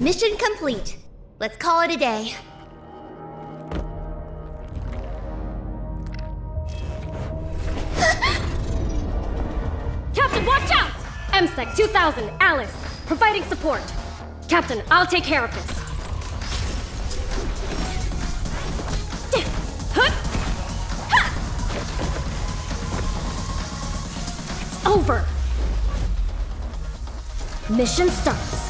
Mission complete. Let's call it a day. Captain, watch out! MSEC 2000, Alyss, providing support. Captain, I'll take care of this. It's over. Mission starts.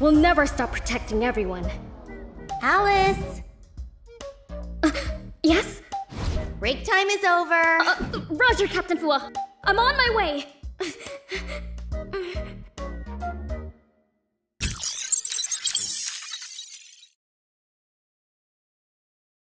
will never stop protecting everyone. Alyss, Yes? break time is over. Uh, Roger, Captain Fua. I'm on my way.